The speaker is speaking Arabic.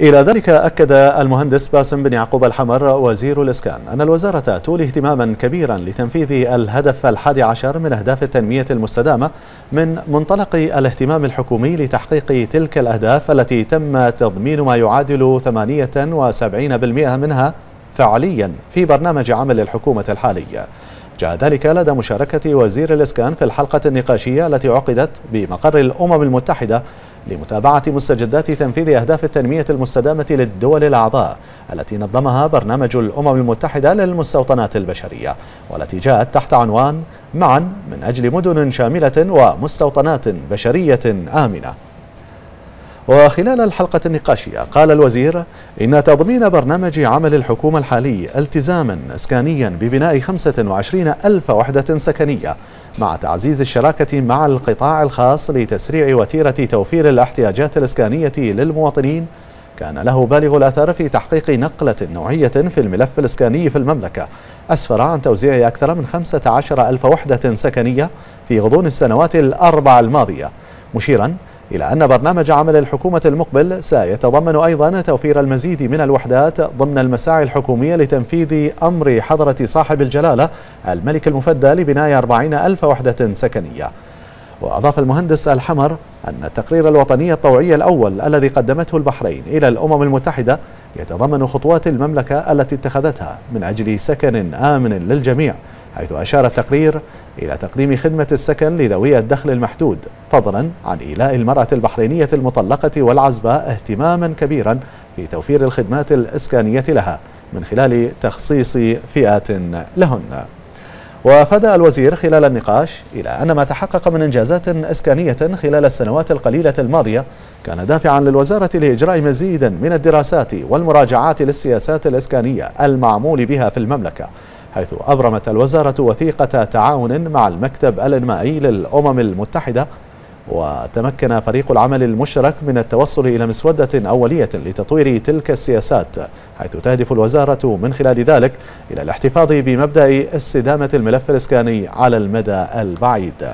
إلى ذلك أكد المهندس باسم بن يعقوب الحمر وزير الإسكان أن الوزارة تولي اهتماما كبيرا لتنفيذ الهدف الحادي عشر من أهداف التنمية المستدامة من منطلق الاهتمام الحكومي لتحقيق تلك الأهداف التي تم تضمين ما يعادل 78% منها فعليا في برنامج عمل الحكومة الحالي جاء ذلك لدى مشاركة وزير الإسكان في الحلقة النقاشية التي عقدت بمقر الأمم المتحدة لمتابعة مستجدات تنفيذ أهداف التنمية المستدامة للدول الأعضاء التي نظمها برنامج الأمم المتحدة للمستوطنات البشرية. والتي جاءت تحت عنوان معا من أجل مدن شاملة ومستوطنات بشرية آمنة. وخلال الحلقة النقاشية قال الوزير إن تضمين برنامج عمل الحكومة الحالي التزاما إسكانيا ببناء 25 ألف وحدة سكنية مع تعزيز الشراكة مع القطاع الخاص لتسريع وتيرة توفير الاحتياجات الإسكانية للمواطنين كان له بالغ الأثر في تحقيق نقلة نوعية في الملف الإسكاني في المملكة أسفر عن توزيع أكثر من 15 ألف وحدة سكنية في غضون السنوات الأربع الماضية مشيرا إلى أن برنامج عمل الحكومة المقبل سيتضمن أيضا توفير المزيد من الوحدات ضمن المساعي الحكومية لتنفيذ أمر حضرة صاحب الجلالة الملك المفدى لبناء 40 ألف وحدة سكنية. وأضاف المهندس الحمر أن التقرير الوطني الطوعي الأول الذي قدمته البحرين إلى الأمم المتحدة يتضمن خطوات المملكة التي اتخذتها من أجل سكن آمن للجميع. حيث أشار التقرير إلى تقديم خدمة السكن لذوي الدخل المحدود فضلا عن إيلاء المرأة البحرينية المطلقة والعزباء اهتماما كبيرا في توفير الخدمات الإسكانية لها من خلال تخصيص فئات لهن. وفاد الوزير خلال النقاش إلى أن ما تحقق من إنجازات إسكانية خلال السنوات القليلة الماضية كان دافعا للوزارة لإجراء مزيدا من الدراسات والمراجعات للسياسات الإسكانية المعمول بها في المملكة حيث أبرمت الوزارة وثيقة تعاون مع المكتب الإنمائي للأمم المتحدة وتمكن فريق العمل المشترك من التوصل إلى مسودة أولية لتطوير تلك السياسات حيث تهدف الوزارة من خلال ذلك إلى الاحتفاظ بمبدأ استدامة الملف الإسكاني على المدى البعيد.